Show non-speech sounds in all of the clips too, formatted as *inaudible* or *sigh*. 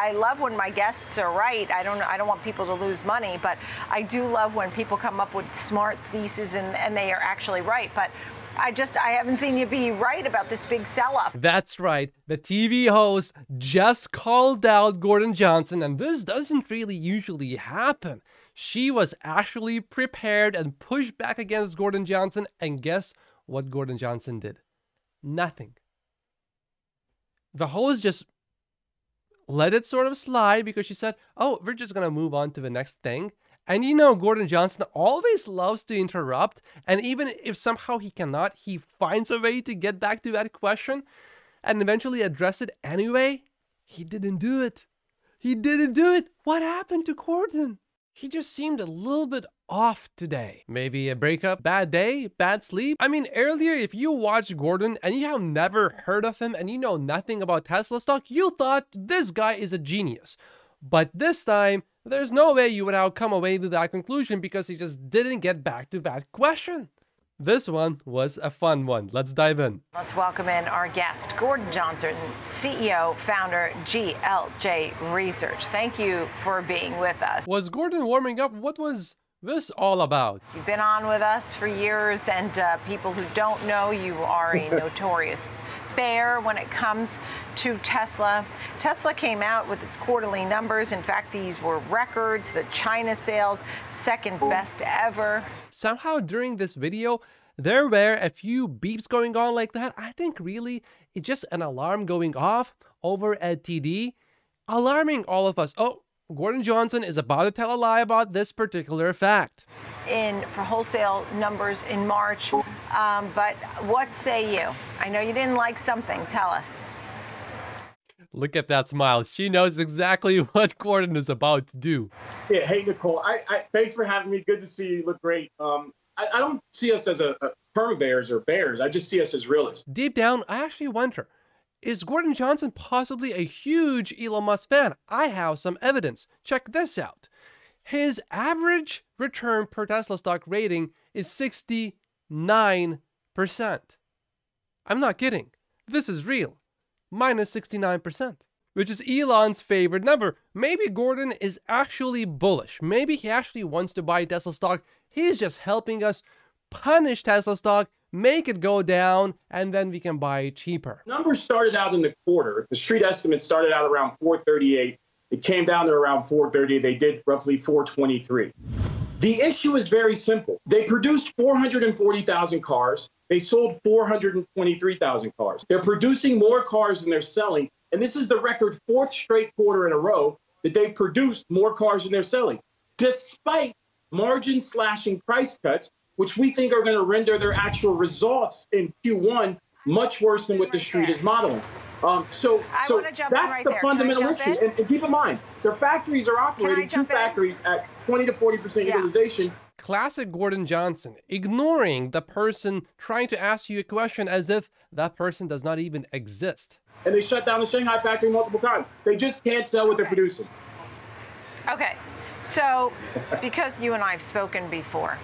I love when my guests are right. I don't I don't want people to lose money, but I do love when people come up with smart theses and, and they are actually right. But I just I haven't seen you be right about this big sell-off. That's right. The TV host just called out Gordon Johnson, and this doesn't really usually happen. She was actually prepared and pushed back against Gordon Johnson, and guess what Gordon Johnson did? Nothing. The host just let it sort of slide because she said, Oh, we're just gonna move on to the next thing. And you know, Gordon Johnson always loves to interrupt, and even if somehow he cannot, he finds a way to get back to that question and eventually address it anyway. He didn't do it. He didn't do it. What happened to Gordon? He just seemed a little bit off today. Maybe a breakup, bad day, bad sleep. I mean, earlier, if you watched Gordon and you have never heard of him and you know nothing about Tesla stock, you thought this guy is a genius. But this time, there's no way you would have come away with that conclusion because he just didn't get back to that question. This one was a fun one. Let's dive in. Let's welcome in our guest, Gordon Johnson, CEO, founder, GLJ Research. Thank you for being with us. Was Gordon warming up? What was this all about? You've been on with us for years, and uh, people who don't know you are a *laughs* notorious bear when it comes to Tesla. Tesla came out with its quarterly numbers. In fact, these were records. The China sales, second best ever. Somehow during this video, there were a few beeps going on like that. I think really it's just an alarm going off over at TD, alarming all of us. Oh, Gordon Johnson is about to tell a lie about this particular fact. In for wholesale numbers in March, um, but what say you? I know you didn't like something. Tell us. Look at that smile. She knows exactly *laughs* what Gordon is about to do. Yeah. Hey, Nicole. I, I thanks for having me. Good to see you. you look great. Um, I, I, don't see us as a, a perma bears or bears. I just see us as realists. Deep down, I actually wonder is Gordon Johnson possibly a huge Elon Musk fan? I have some evidence. Check this out. His average return per Tesla stock rating is 69%. I'm not kidding. This is real. Minus 69%, which is Elon's favorite number. Maybe Gordon is actually bullish. Maybe he actually wants to buy Tesla stock. He's just helping us punish Tesla stock make it go down, and then we can buy cheaper. Numbers started out in the quarter. The street estimate started out around 438. It came down to around 430. They did roughly 423. The issue is very simple. They produced 440,000 cars. They sold 423,000 cars. They're producing more cars than they're selling. And this is the record fourth straight quarter in a row that they've produced more cars than they're selling, despite margin slashing price cuts which we think are going to render their actual results in Q1 much worse than what the street is modeling. Um, so, so that's right the there. fundamental issue. And, and, keep in mind, their factories are operating two factories in? at 20 to 40 percent yeah. utilization. Classic Gordon Johnson, ignoring the person trying to ask you a question as if that person does not even exist. And they shut down the Shanghai factory multiple times. They just can't sell what okay. they're producing. Okay, so because you and I have spoken before,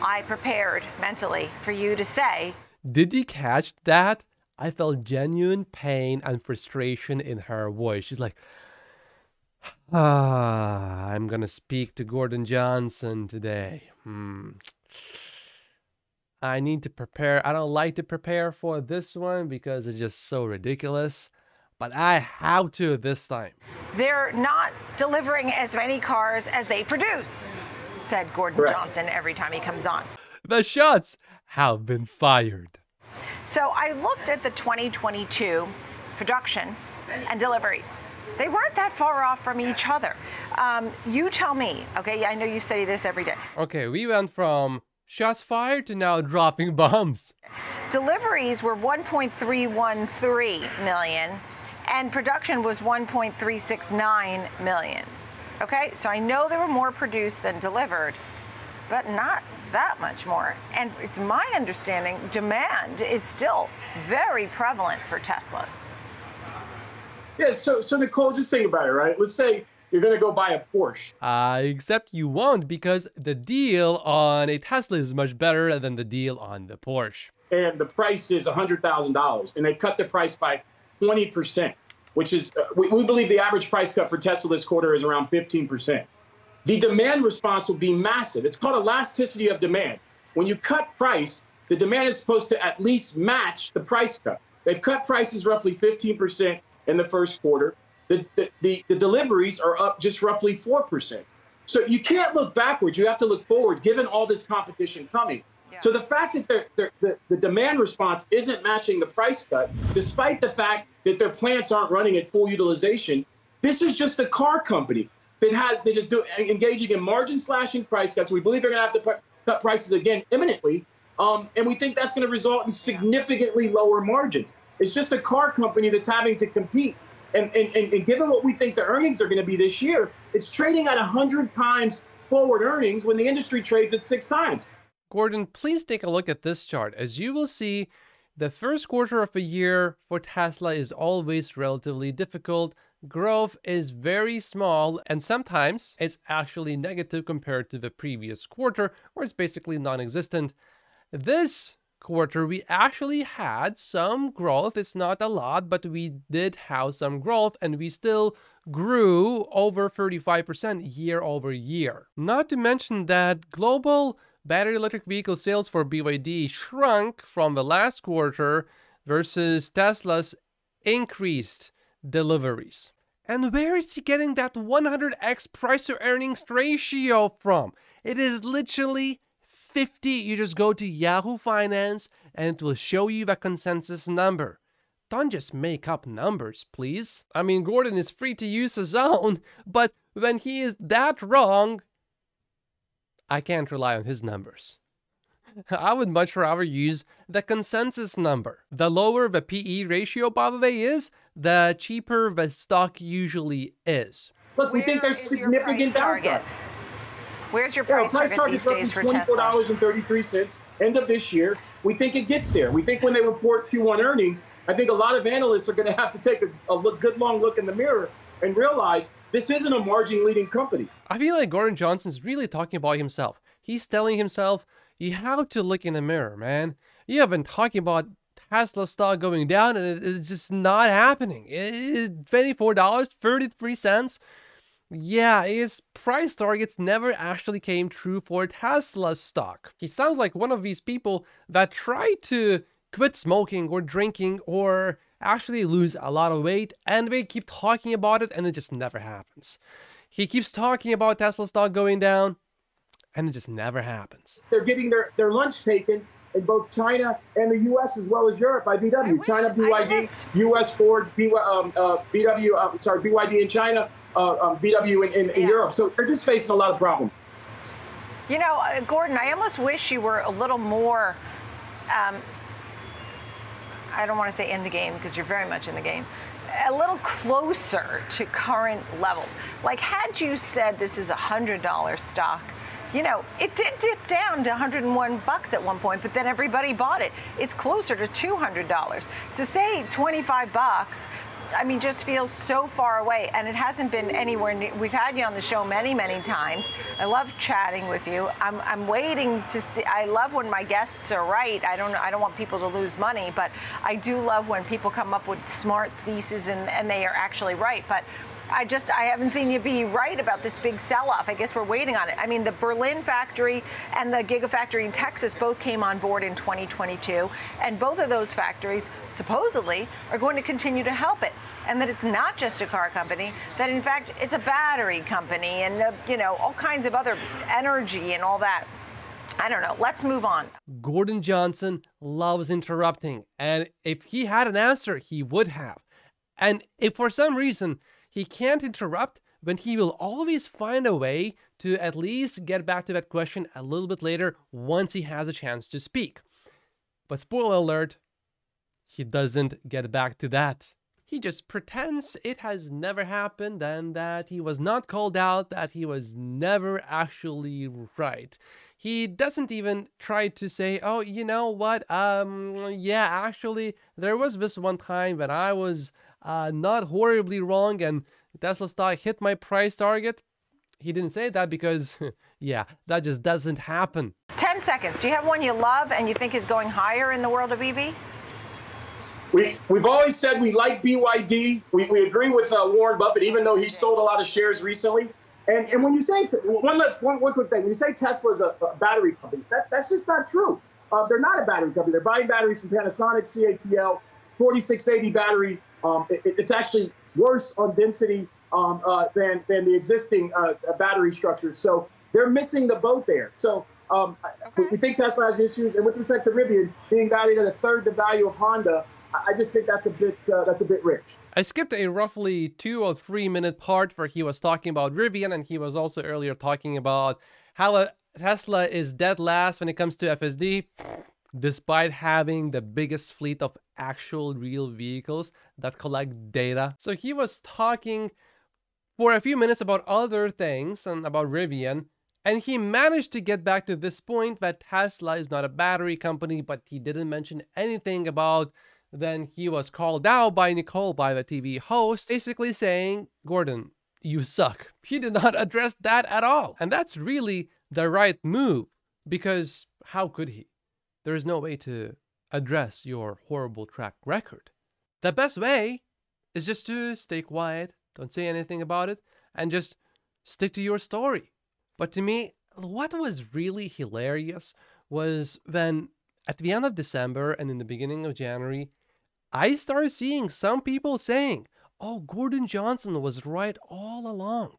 I prepared mentally for you to say. Did you catch that? I felt genuine pain and frustration in her voice. She's like, ah, I'm going to speak to Gordon Johnson today. Hmm. I need to prepare. I don't like to prepare for this one because it's just so ridiculous, but I have to this time. They're not delivering as many cars as they produce said Gordon Correct. Johnson every time he comes on. The shots have been fired. So I looked at the 2022 production and deliveries. They weren't that far off from each other. Um, you tell me, okay? I know you study this every day. Okay, we went from shots fired to now dropping *laughs* bombs. Deliveries were 1.313 million, and production was 1.369 million. Okay, so I know there were more produced than delivered, but not that much more. And it's my understanding demand is still very prevalent for Teslas. Yeah, so so Nicole, just think about it, right? Let's say you're gonna go buy a Porsche. Uh, except you won't because the deal on a Tesla is much better than the deal on the Porsche. And the price is hundred thousand dollars, and they cut the price by twenty percent. which is, uh, we, we believe the average price cut for Tesla this quarter is around 15%. The demand response will be massive. It's called elasticity of demand. When you cut price, the demand is supposed to at least match the price cut. They've cut prices roughly 15% in the first quarter. The, the, the, the deliveries are up just roughly 4%. So you can't look backwards. You have to look forward, given all this competition coming. Yeah. So the fact that they're, they're, the, the demand response isn't matching the price cut, despite the fact that their plants aren't running at full utilization, this is just a car company that has that is do, engaging in margin slashing price cuts. We believe they're going to have to cut prices again imminently, um, and we think that's going to result in significantly lower margins. It's just a car company that's having to compete. And, and, and, and given what we think the earnings are going to be this year, it's trading at 100 times forward earnings when the industry trades at six times. Gordon, please take a look at this chart. As you will see, the first quarter of a year for Tesla is always relatively difficult. Growth is very small and sometimes it's actually negative compared to the previous quarter where it's basically non-existent. This quarter we actually had some growth. It's not a lot, but we did have some growth and we still grew over 35% year over year. Not to mention that global battery electric vehicle sales for BYD shrunk from the last quarter versus Tesla's increased deliveries. And where is he getting that 100x price to earnings ratio from? It is literally 50, you just go to Yahoo Finance and it will show you the consensus number. Don't just make up numbers, please. I mean, Gordon is free to use his own, *laughs* but when he is that wrong, I can't rely on his numbers. *laughs* I would much rather use the consensus number. The lower the PE ratio, by the way, is, the cheaper the stock usually is. Look, we Where think there's significant downside. Where's your price, yeah, price target target is roughly $24.33 end of this year. We think it gets there. We think when they report Q1 earnings, I think a lot of analysts are going to have to take a, a look, good long look in the mirror and realize this isn't a margin leading company. I feel like Gordon Johnson's really talking about himself. He's telling himself, you have to look in the mirror, man. You have been talking about Tesla stock going down and it's just not happening. It's $24.33 yeah, his price targets never actually came true for Tesla's stock. He sounds like one of these people that try to quit smoking or drinking or actually lose a lot of weight and they keep talking about it and it just never happens. He keeps talking about Tesla stock going down and it just never happens. They're getting their, their lunch taken in both China and the U.S. as well as Europe by VW. China BYD, U.S. Ford, BW, um, uh, BW, uh, sorry, BYD in China, uh, um, VW in, in, yeah. in, Europe. So they're just facing a lot of problems. You know, uh, Gordon, I almost wish you were a little more. Um, I don't want to say in the game because you're very much in the game. A little closer to current levels. Like, had you said this is a hundred dollar stock, you know, it did dip down to 101 bucks at one point, but then everybody bought it. It's closer to $200. To say 25 bucks I mean, just feels so far away, and it hasn't been anywhere. Near, we've had you on the show many, many times. I love chatting with you. I'm, I'm waiting to see. I love when my guests are right. I don't, I don't want people to lose money, but I do love when people come up with smart theses and, and they are actually right. But I just I haven't seen you be right about this big sell-off. I guess we're waiting on it. I mean, the Berlin factory and the Gigafactory in Texas both came on board in 2022, and both of those factories supposedly are going to continue to help it. And that it's not just a car company, that in fact it's a battery company and the, you know all kinds of other energy and all that. I don't know. Let's move on. Gordon Johnson loves interrupting, and if he had an answer, he would have. And if for some reason he can't interrupt, but he will always find a way to at least get back to that question a little bit later once he has a chance to speak. But spoiler alert, he doesn't get back to that. He just pretends it has never happened and that he was not called out, that he was never actually right. He doesn't even try to say, oh, you know what, um, yeah, actually, there was this one time when I was uh, not horribly wrong and Tesla stock hit my price target. He didn't say that because, *laughs* yeah, that just doesn't happen. 10 seconds. Do you have one you love and you think is going higher in the world of EVs? We, we've always said we like BYD. We, we agree with uh, Warren Buffett, even though he sold a lot of shares recently. And, and when you say, one, let's, one, one quick thing, when you say Tesla is a, a battery company, that, that's just not true. Uh, they're not a battery company. They're buying batteries from Panasonic, CATL, 4680 battery. Um, it, it's actually worse on density um, uh, than, than the existing uh, battery structures. So they're missing the boat there. So um, okay. we think Tesla has issues. And with respect to Rivian being valued at a third the value of Honda, I just think that's a bit uh, that's a bit rich. I skipped a roughly two or three minute part where he was talking about Rivian, and he was also earlier talking about how a Tesla is dead last when it comes to FSD, despite having the biggest fleet of actual real vehicles that collect data. So he was talking for a few minutes about other things and about Rivian. And he managed to get back to this point that Tesla is not a battery company, but he didn't mention anything about then he was called out by Nicole, by the TV host, basically saying, Gordon, you suck. He did not *laughs* address that at all. And that's really the right move because how could he? There is no way to address your horrible track record. The best way is just to stay quiet, don't say anything about it, and just stick to your story. But to me, what was really hilarious was when at the end of December and in the beginning of January, I started seeing some people saying, oh, Gordon Johnson was right all along.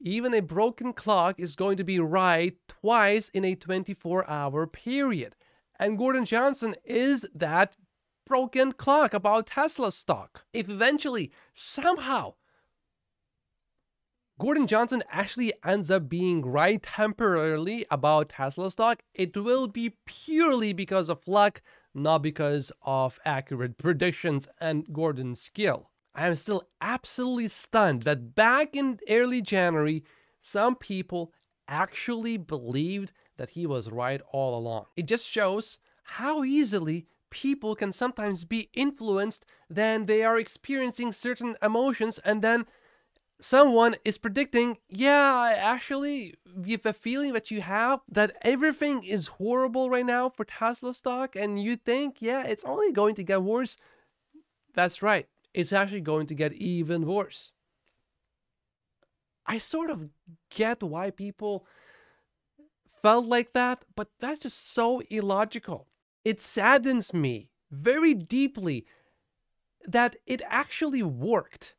Even a broken clock is going to be right twice in a 24 hour period. And Gordon Johnson is that broken clock about Tesla stock. If eventually, somehow, Gordon Johnson actually ends up being right temporarily about Tesla stock, it will be purely because of luck, not because of accurate predictions and Gordon's skill. I am still absolutely stunned that back in early January, some people actually believed that he was right all along. It just shows how easily people can sometimes be influenced then they are experiencing certain emotions and then someone is predicting, yeah, actually, with a feeling that you have that everything is horrible right now for Tesla stock, and you think, yeah, it's only going to get worse. That's right, it's actually going to get even worse. I sort of get why people felt like that, but that's just so illogical. It saddens me very deeply that it actually worked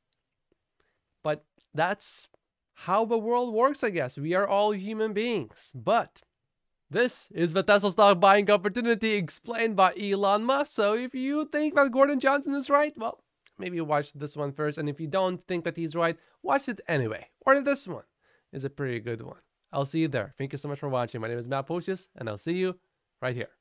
But that's how the world works, I guess. We are all human beings. But this is the Tesla stock buying opportunity explained by Elon Musk. So if you think that Gordon Johnson is right, well, maybe watch this one first. And if you don't think that he's right, watch it anyway. Or this one is a pretty good one. I'll see you there. Thank you so much for watching. My name is Matt Pocius, and I'll see you right here.